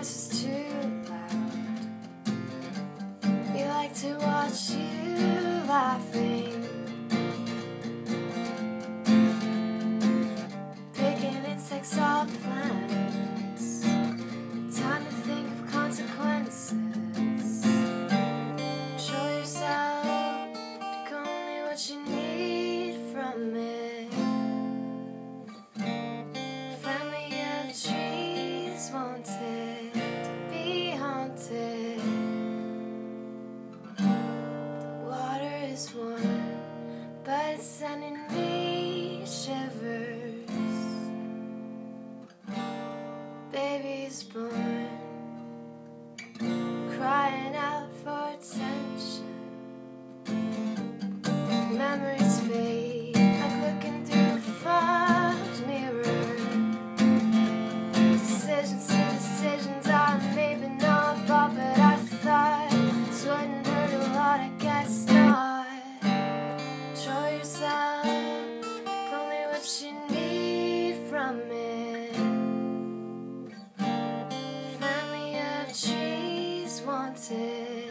voice is too loud. We like to watch you laughing. Picking insects off plants. Time to think of consequences. Show yourself, take only what you need. but suddenly shivers. Baby's born. exit.